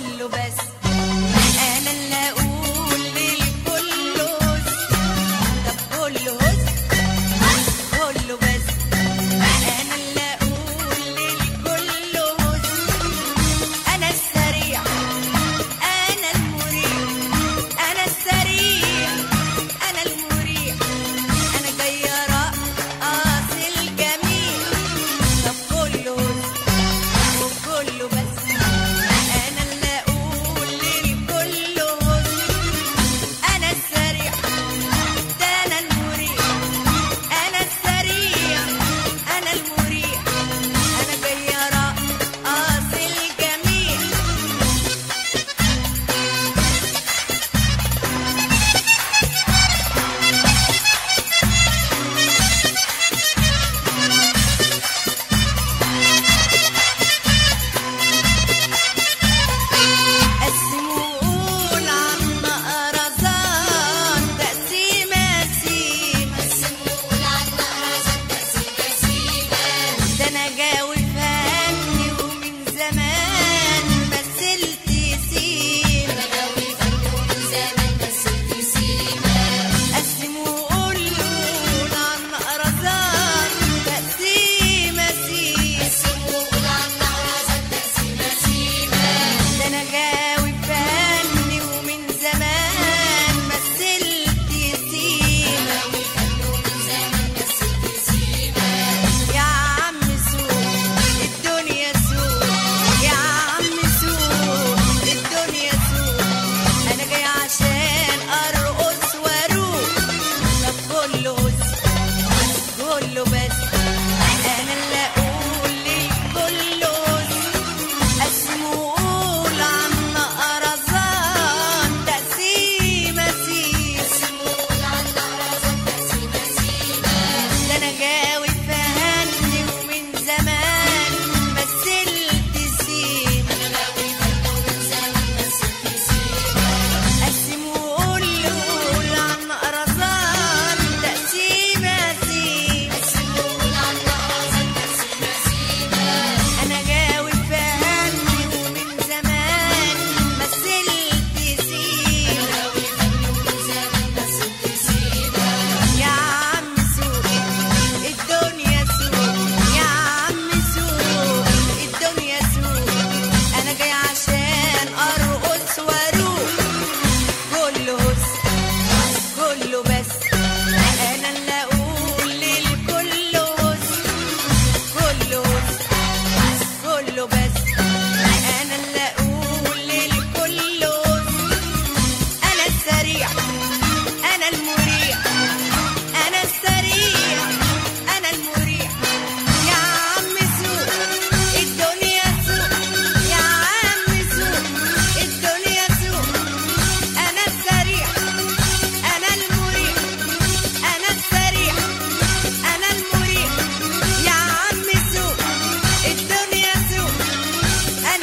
solo best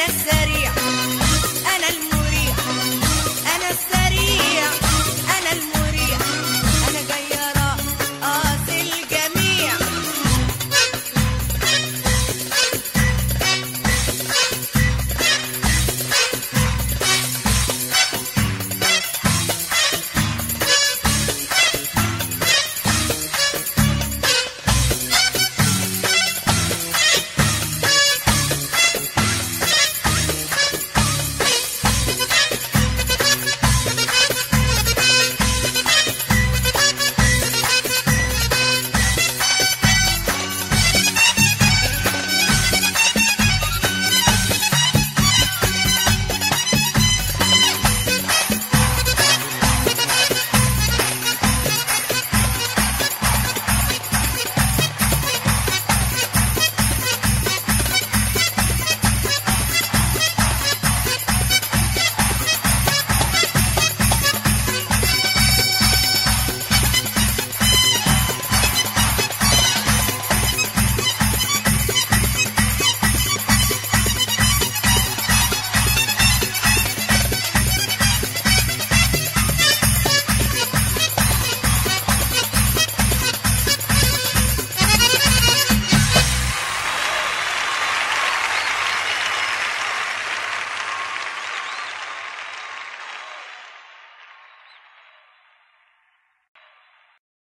amanecer.